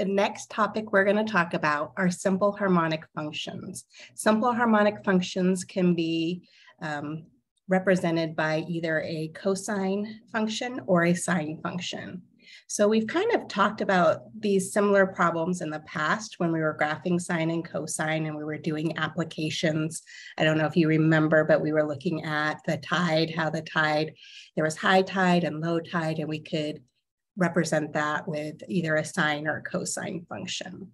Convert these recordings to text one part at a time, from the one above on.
The next topic we're going to talk about are simple harmonic functions. Simple harmonic functions can be um, represented by either a cosine function or a sine function. So we've kind of talked about these similar problems in the past when we were graphing sine and cosine and we were doing applications. I don't know if you remember, but we were looking at the tide, how the tide, there was high tide and low tide, and we could represent that with either a sine or a cosine function.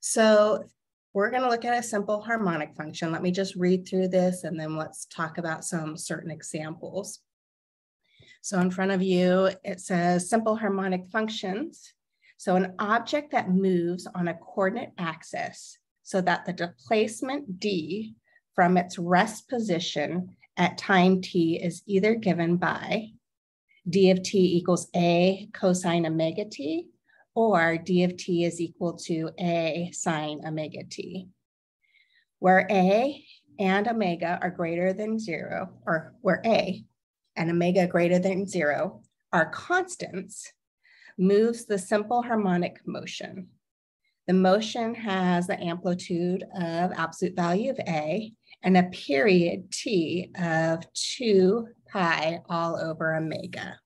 So we're going to look at a simple harmonic function. Let me just read through this and then let's talk about some certain examples. So in front of you, it says simple harmonic functions. So an object that moves on a coordinate axis so that the displacement d from its rest position at time t is either given by d of t equals a cosine omega t, or d of t is equal to a sine omega t, where a and omega are greater than zero, or where a and omega greater than zero are constants, moves the simple harmonic motion. The motion has the amplitude of absolute value of a and a period t of 2 pi all over omega.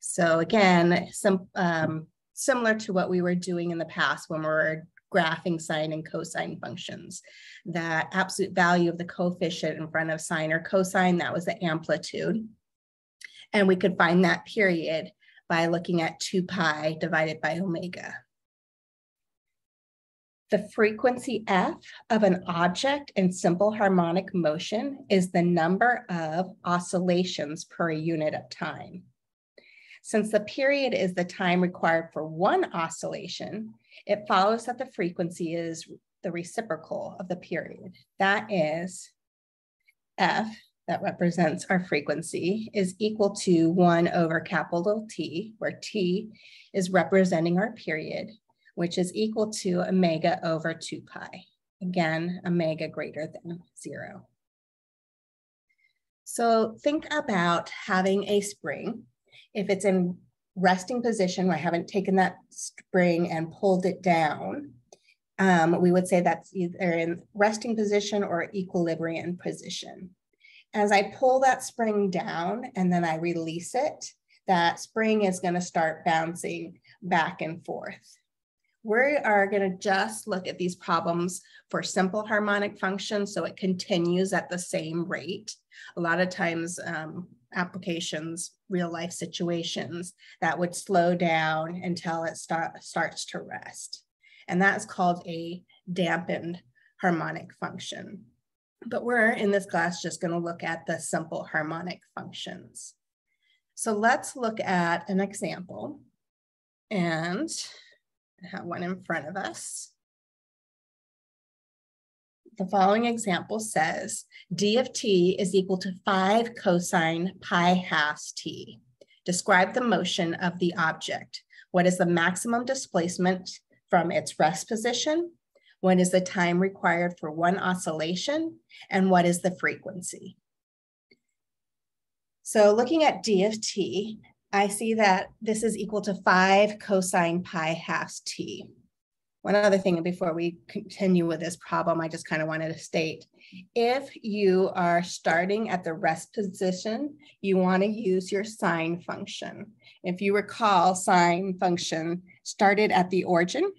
So again, some, um, similar to what we were doing in the past when we were graphing sine and cosine functions. That absolute value of the coefficient in front of sine or cosine, that was the amplitude. And we could find that period by looking at 2 pi divided by omega. The frequency f of an object in simple harmonic motion is the number of oscillations per unit of time. Since the period is the time required for one oscillation, it follows that the frequency is the reciprocal of the period. That is f, that represents our frequency, is equal to 1 over capital T, where T is representing our period, which is equal to omega over 2 pi. Again, omega greater than 0. So think about having a spring if it's in resting position, where I haven't taken that spring and pulled it down, um, we would say that's either in resting position or equilibrium position. As I pull that spring down and then I release it, that spring is going to start bouncing back and forth. We are going to just look at these problems for simple harmonic functions so it continues at the same rate. A lot of times um, applications, real life situations that would slow down until it start, starts to rest. And that's called a dampened harmonic function. But we're in this class just going to look at the simple harmonic functions. So let's look at an example and I have one in front of us. The following example says d of t is equal to 5 cosine pi halves t. Describe the motion of the object. What is the maximum displacement from its rest position? What is the time required for one oscillation? And what is the frequency? So looking at d of t, I see that this is equal to 5 cosine pi halves t. One other thing before we continue with this problem, I just kind of wanted to state, if you are starting at the rest position, you want to use your sine function. If you recall, sine function started at the origin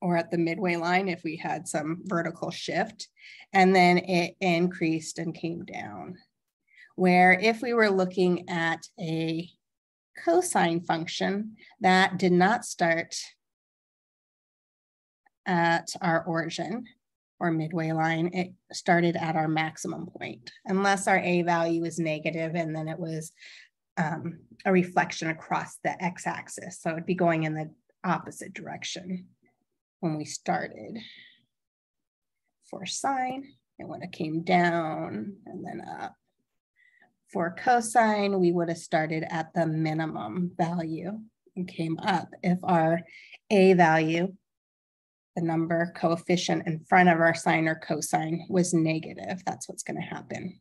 or at the midway line if we had some vertical shift, and then it increased and came down. Where if we were looking at a cosine function that did not start at our origin or midway line, it started at our maximum point, unless our A value is negative and then it was um, a reflection across the x-axis. So it'd be going in the opposite direction when we started. For sine, it would have came down and then up. For cosine, we would have started at the minimum value and came up. If our A value the number coefficient in front of our sine or cosine was negative. That's what's going to happen.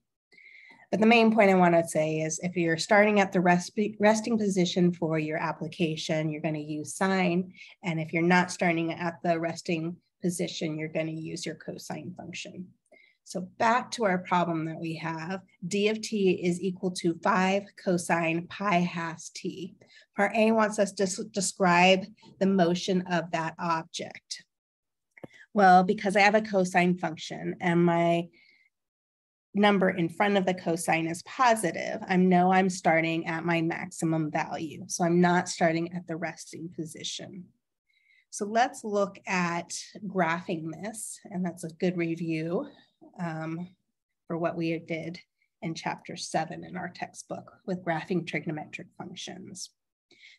But the main point I want to say is if you're starting at the rest, resting position for your application, you're going to use sine. And if you're not starting at the resting position, you're going to use your cosine function. So back to our problem that we have, d of t is equal to 5 cosine pi half t. Part A wants us to describe the motion of that object. Well, because I have a cosine function and my number in front of the cosine is positive, I know I'm starting at my maximum value. So I'm not starting at the resting position. So let's look at graphing this, and that's a good review um, for what we did in chapter seven in our textbook with graphing trigonometric functions.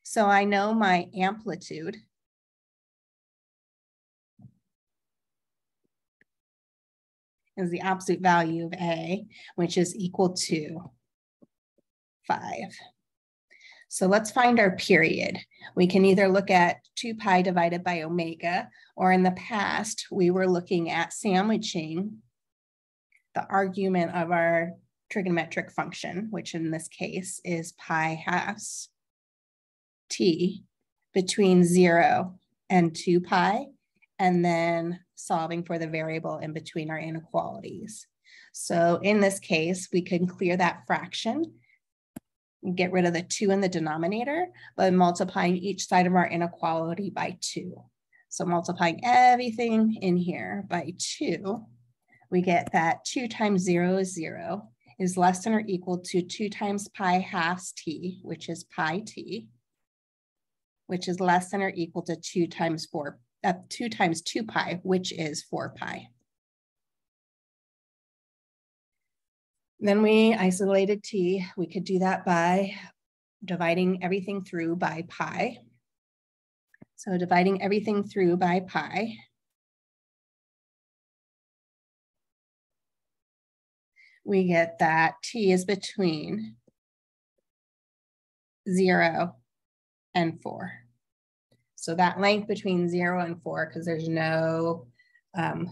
So I know my amplitude is the absolute value of A, which is equal to five. So let's find our period. We can either look at 2 pi divided by omega, or in the past, we were looking at sandwiching the argument of our trigonometric function, which in this case is pi halves t between 0 and 2 pi, and then solving for the variable in between our inequalities. So in this case, we can clear that fraction, get rid of the 2 in the denominator, by multiplying each side of our inequality by 2. So multiplying everything in here by 2, we get that 2 times 0 is 0, is less than or equal to 2 times pi halves t, which is pi t, which is less than or equal to 2 times 4 uh, 2 times 2 pi, which is 4 pi. Then we isolated t. We could do that by dividing everything through by pi. So dividing everything through by pi. We get that t is between 0 and 4. So that length between zero and four, because there's no um,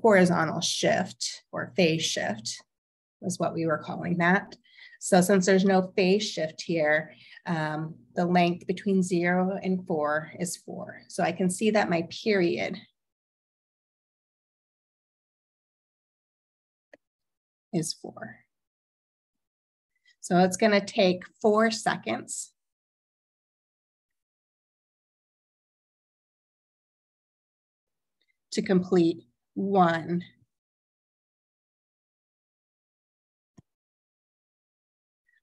horizontal shift or phase shift was what we were calling that. So since there's no phase shift here, um, the length between zero and four is four. So I can see that my period is four. So it's gonna take four seconds to complete one.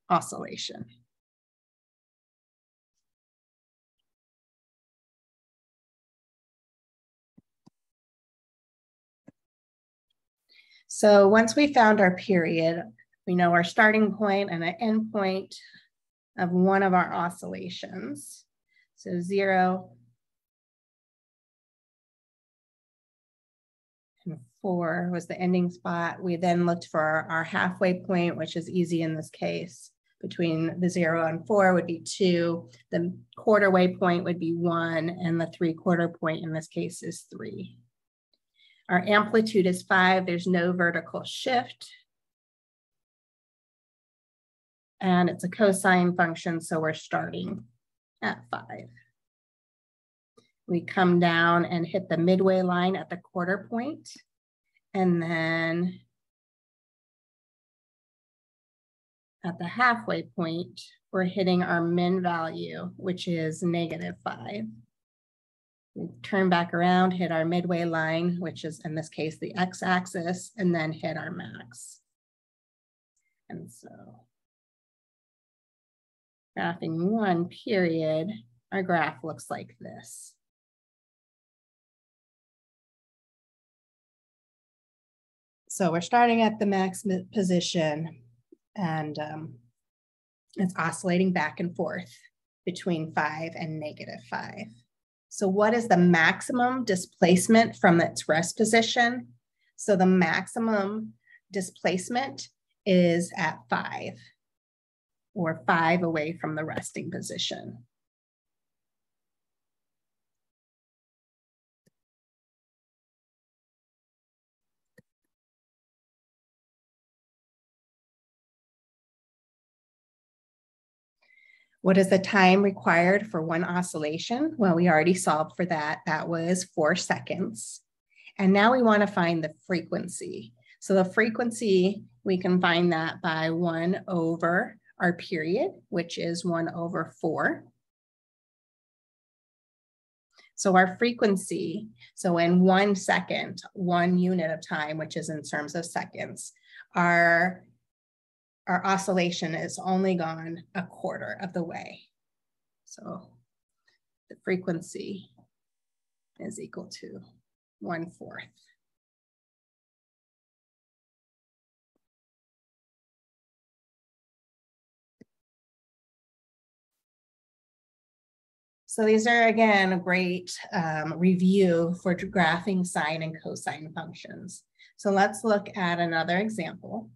oscillation. So once we found our period, we know our starting point and an end point of one of our oscillations. So zero and four was the ending spot. We then looked for our, halfway point, which is easy in this case. Between the zero and four would be two. The quarter way point would be one, and the three quarter point in this case is three. Our amplitude is five. There's no vertical shift. And it's a cosine function, so we're starting at five. We come down and hit the midway line at the quarter. And then at the halfway point, we're hitting our min value, which is negative five. We turn back around, hit our midway line, which is in this case, the x-axis, and then hit our max. And so graphing one period, our graph looks like this. So we're starting at the max position and um, it's oscillating back and forth between five and negative five. So what is the maximum displacement from its rest position? So the maximum displacement is at five or five away from the resting position. What is the time required for one oscillation? Well, we already solved for that. That was four seconds. And now we want to find the frequency. So the frequency, we can find that by one over our period, which is one over four. So our frequency, so in one second, one unit of time, which is in terms of seconds, our, our oscillation is only gone a quarter of the way. So the frequency is equal to one fourth. So these are, again, a great um, review for graphing sine and cosine functions. So let's look at another example.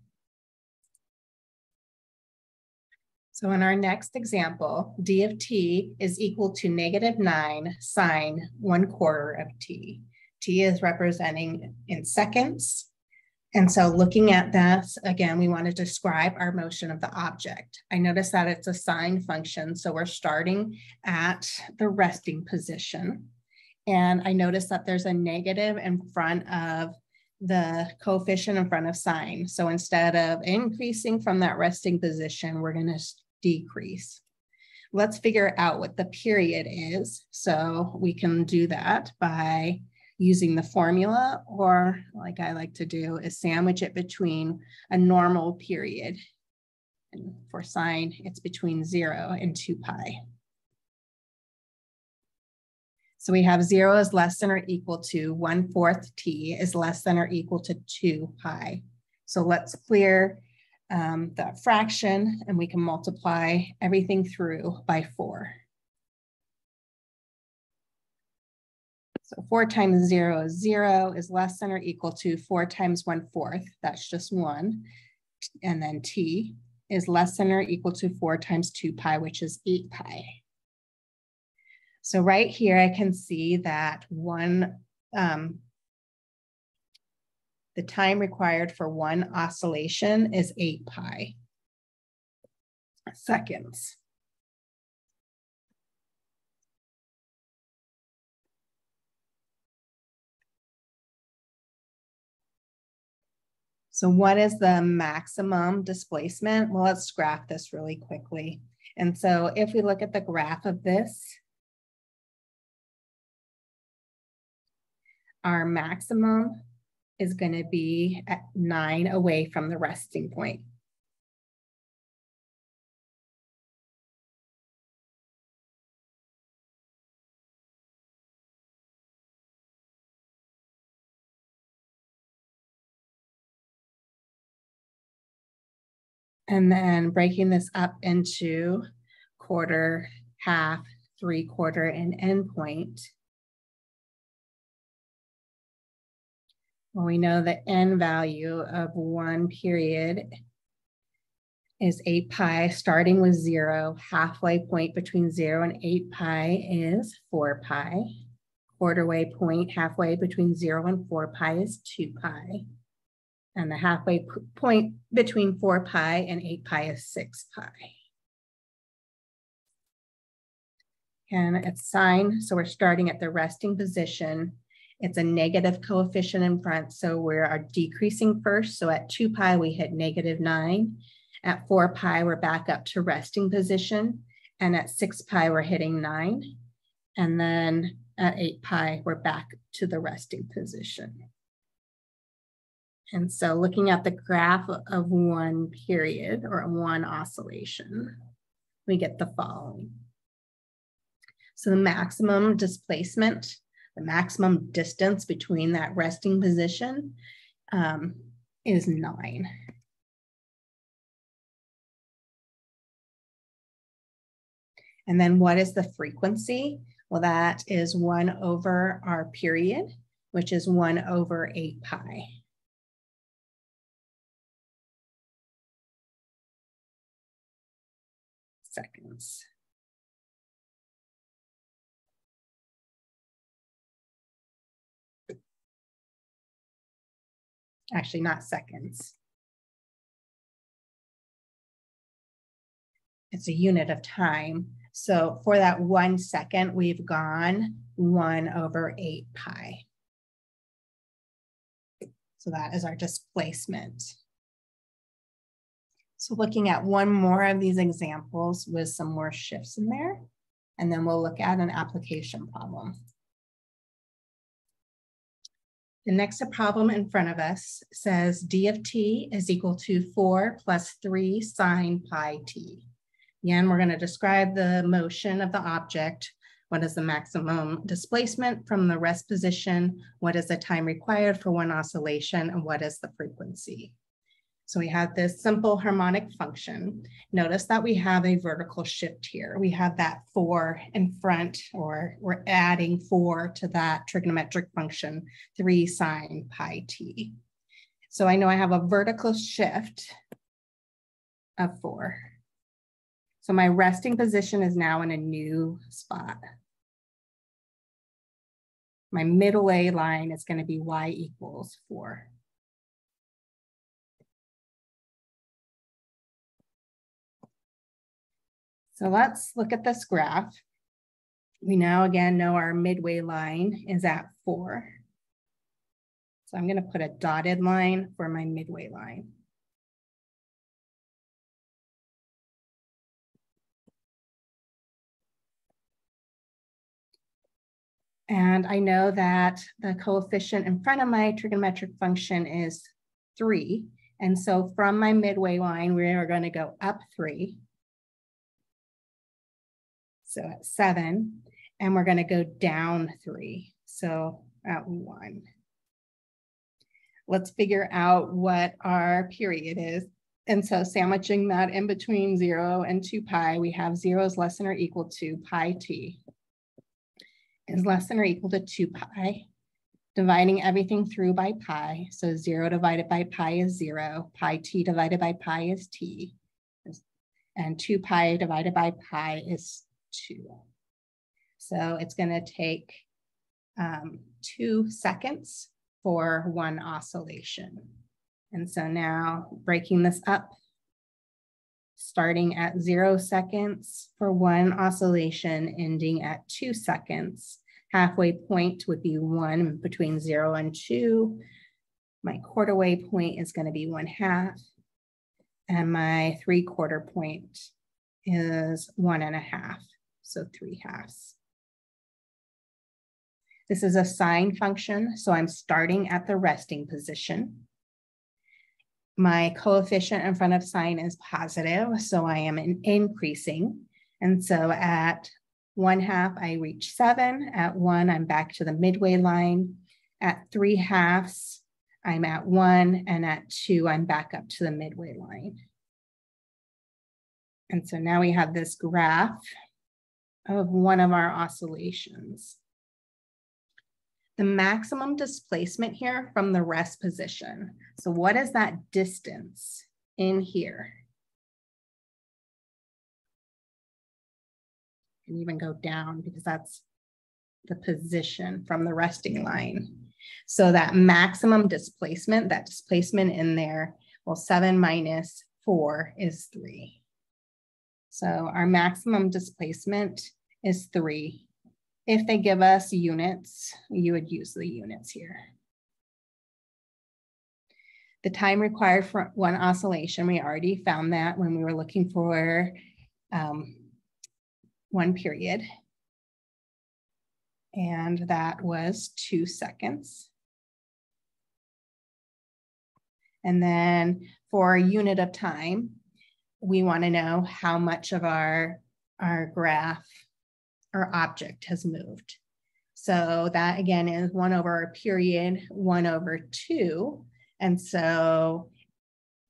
So in our next example, d of t is equal to negative 9 sine 1 quarter of t. t is representing in seconds, and so looking at this, again, we want to describe our motion of the object. I notice that it's a sine function. So we're starting at the resting position. And I notice that there's a negative in front of the coefficient in front of sine. So instead of increasing from that resting position, we're going to decrease. Let's figure out what the period is. So we can do that by using the formula, or like I like to do, is sandwich it between a normal period. And for sine, it's between zero and two pi. So we have zero is less than or equal to one fourth t is less than or equal to two pi. So let's clear um, that fraction and we can multiply everything through by four. So four times zero is zero is less than or equal to four times one fourth, that's just one. And then t is less than or equal to four times two pi, which is eight pi. So right here, I can see that one, um, the time required for one oscillation is eight pi seconds. So what is the maximum displacement? Well, let's graph this really quickly. And so if we look at the graph of this, our maximum is going to be at nine away from the resting point. And then breaking this up into quarter, half, three quarter, and endpoint. Well, we know the n value of one period is 8 pi, starting with 0. Halfway point between 0 and 8 pi is 4 pi. Quarter way point halfway between 0 and 4 pi is 2 pi. And the halfway point between 4 pi and 8 pi is 6 pi. And it's sine, so we're starting at the resting position. It's a negative coefficient in front, so we are uh, decreasing first. So at 2 pi, we hit negative 9. At 4 pi, we're back up to resting position. And at 6 pi, we're hitting 9. And then at 8 pi, we're back to the resting position. And so looking at the graph of one period or one oscillation, we get the following. So the maximum displacement, the maximum distance between that resting position um, is nine. And then what is the frequency? Well, that is one over our period, which is one over eight pi. seconds. Actually, not seconds. it's a unit of time. So for that one second, we've gone one over eight pi. So that is our displacement. So looking at one more of these examples with some more shifts in there, and then we'll look at an application problem. The next problem in front of us says d of t is equal to 4 plus 3 sine pi t. Again, we're going to describe the motion of the object. What is the maximum displacement from the rest position? What is the time required for one oscillation? And what is the frequency? So we have this simple harmonic function. Notice that we have a vertical shift here. We have that four in front, or we're adding four to that trigonometric function, three sine pi t. So I know I have a vertical shift of four. So my resting position is now in a new spot. My middle A line is gonna be y equals four. So let's look at this graph. We now again know our midway line is at four. So I'm gonna put a dotted line for my midway line. And I know that the coefficient in front of my trigonometric function is three. And so from my midway line, we are gonna go up three. So at seven, and we're gonna go down three. So at one. Let's figure out what our period is. And so sandwiching that in between zero and two pi, we have zero is less than or equal to pi t is less than or equal to two pi. Dividing everything through by pi. So zero divided by pi is zero. Pi t divided by pi is t. And two pi divided by pi is two. So it's going to take um, two seconds for one oscillation. And so now breaking this up, starting at zero seconds for one oscillation, ending at two seconds. Halfway point would be one between zero and two. My quarter way point is going to be one half. And my three quarter point is one and a half so three halves. This is a sine function, so I'm starting at the resting position. My coefficient in front of sine is positive, so I am in increasing. And so at one half, I reach seven. At one, I'm back to the midway line. At three halves, I'm at one. And at two, I'm back up to the midway line. And so now we have this graph of one of our oscillations. The maximum displacement here from the rest position. So what is that distance in here? And even go down because that's the position from the resting line. So that maximum displacement, that displacement in there, well, seven minus four is three. So our maximum displacement is three. If they give us units, you would use the units here. The time required for one oscillation, we already found that when we were looking for um, one period. And that was two seconds. And then for a unit of time, we want to know how much of our, our graph or object has moved. So that again is one over a period, one over two. And so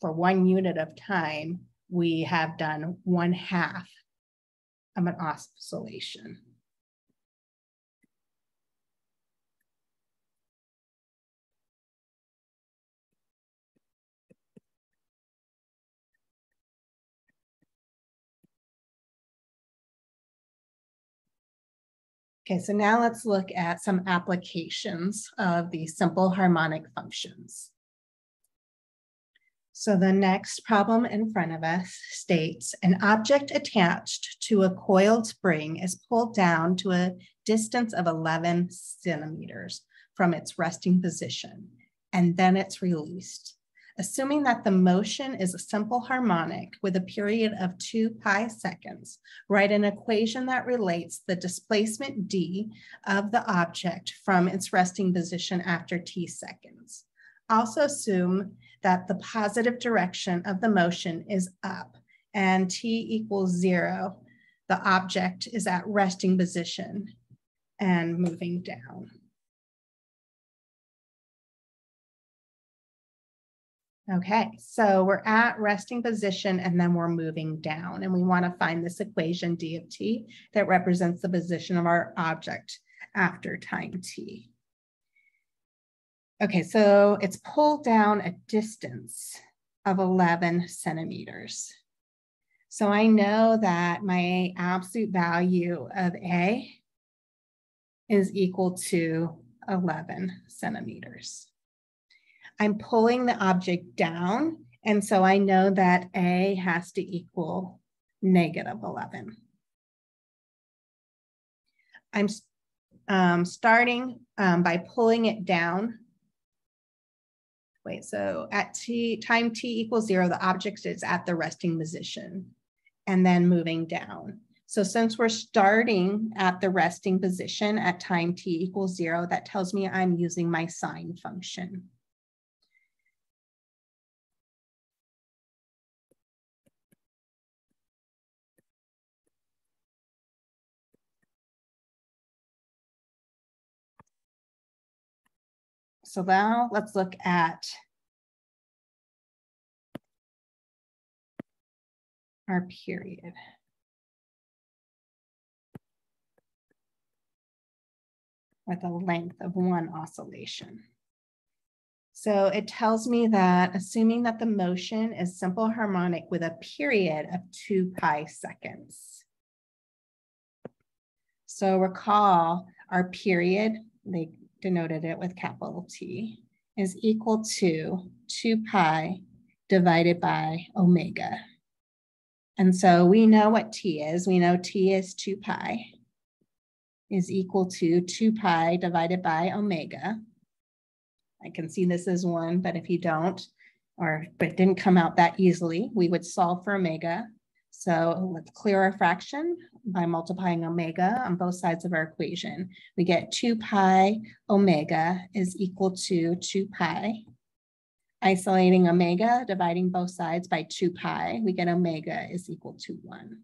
for one unit of time, we have done one half of an oscillation. Okay, so now let's look at some applications of these simple harmonic functions. So the next problem in front of us states an object attached to a coiled spring is pulled down to a distance of 11 centimeters from its resting position, and then it's released. Assuming that the motion is a simple harmonic with a period of two pi seconds, write an equation that relates the displacement d of the object from its resting position after t seconds. Also assume that the positive direction of the motion is up and t equals zero, the object is at resting position and moving down. Okay, so we're at resting position and then we're moving down and we wanna find this equation d of t that represents the position of our object after time t. Okay, so it's pulled down a distance of 11 centimeters. So I know that my absolute value of A is equal to 11 centimeters. I'm pulling the object down, and so I know that A has to equal negative 11. I'm um, starting um, by pulling it down Wait, so at t time t equals zero, the object is at the resting position and then moving down. So since we're starting at the resting position at time t equals zero, that tells me I'm using my sine function. So now let's look at our period. with a length of one oscillation. So it tells me that assuming that the motion is simple harmonic with a period of two pi seconds. So recall our period, they denoted it with capital T, is equal to 2 pi divided by omega. And so we know what T is. We know T is 2 pi is equal to 2 pi divided by omega. I can see this as 1, but if you don't, or if it didn't come out that easily, we would solve for omega. So let's clear our fraction by multiplying omega on both sides of our equation. We get 2 pi omega is equal to 2 pi. Isolating omega, dividing both sides by 2 pi, we get omega is equal to 1.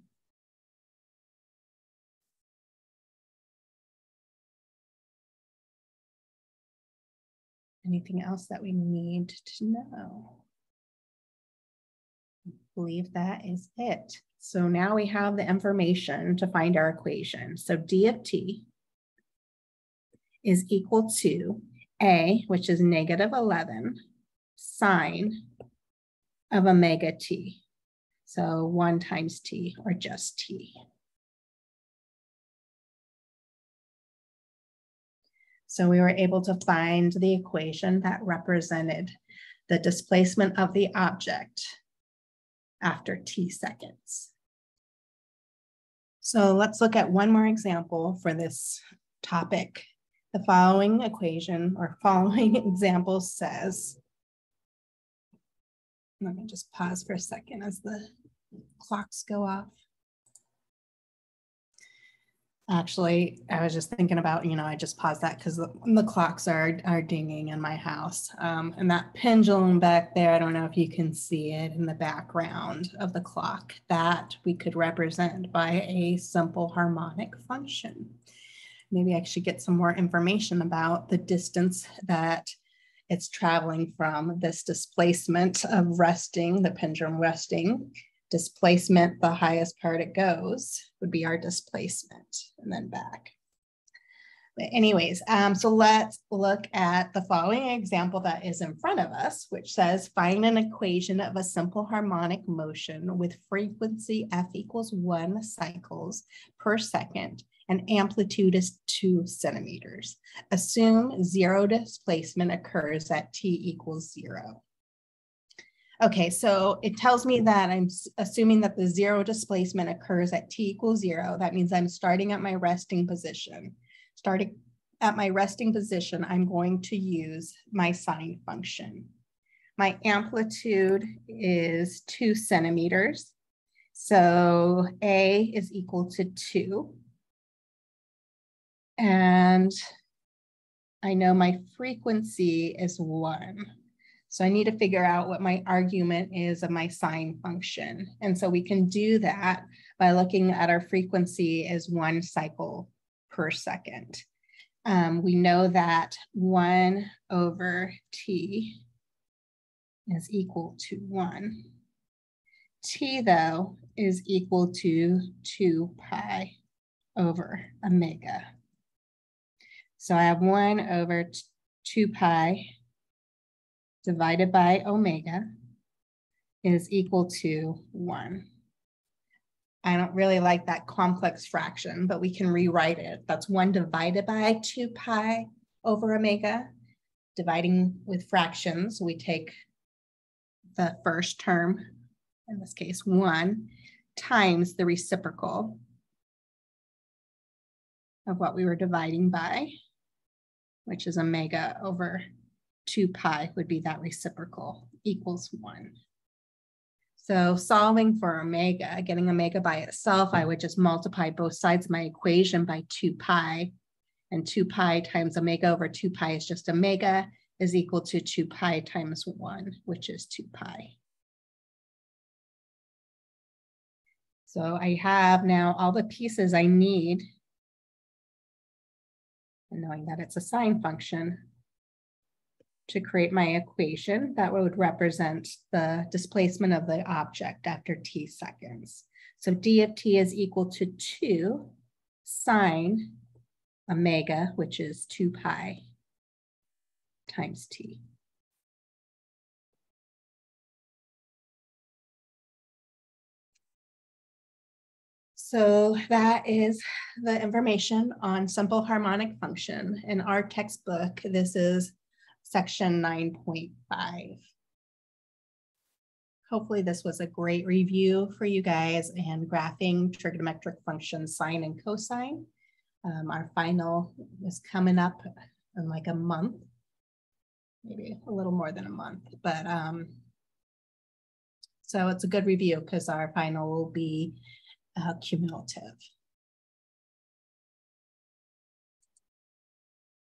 Anything else that we need to know? Believe that is it. So now we have the information to find our equation. So d of t is equal to a, which is negative 11, sine of omega t. So 1 times t, or just t. So we were able to find the equation that represented the displacement of the object after t seconds. So let's look at one more example for this topic. The following equation or following example says, let me just pause for a second as the clocks go off. Actually, I was just thinking about, you know, I just paused that because the, the, clocks are are dinging in my house. Um, and that pendulum back there, I don't know if you can see it in the background of the clock, that we could represent by a simple harmonic function. Maybe I should get some more information about the distance that it's traveling from this displacement of resting, the pendulum resting, displacement, the highest part it goes would be our displacement and then back. But anyways, um, so let's look at the following example that is in front of us, which says find an equation of a simple harmonic motion with frequency f equals one cycles per second and amplitude is two centimeters. Assume zero displacement occurs at t equals zero. Okay, so it tells me that I'm assuming that the zero displacement occurs at t equals zero. That means I'm starting at my resting position. Starting at my resting position, I'm going to use my sine function. My amplitude is two centimeters. So A is equal to two. And I know my frequency is one. So I need to figure out what my argument is of my sine function. And so we can do that by looking at our frequency as one cycle per second. Um, we know that one over t is equal to one. T though is equal to two pi over omega. So I have one over two pi divided by omega is equal to one. I don't really like that complex fraction, but we can rewrite it. That's one divided by two pi over omega. Dividing with fractions, we take the first term, in this case one, times the reciprocal of what we were dividing by, which is omega over 2 pi would be that reciprocal equals 1. So solving for omega, getting omega by itself, I would just multiply both sides of my equation by 2 pi. And 2 pi times omega over 2 pi is just omega is equal to 2 pi times 1, which is 2 pi. So I have now all the pieces I need. And knowing that it's a sine function, to create my equation that would represent the displacement of the object after t seconds. So d of t is equal to 2 sine omega, which is 2 pi times t. So that is the information on simple harmonic function. In our textbook, this is section 9.5. Hopefully this was a great review for you guys and graphing trigonometric functions sine and cosine. Um, our final is coming up in like a month, maybe a little more than a month, but um, so it's a good review because our final will be uh, cumulative.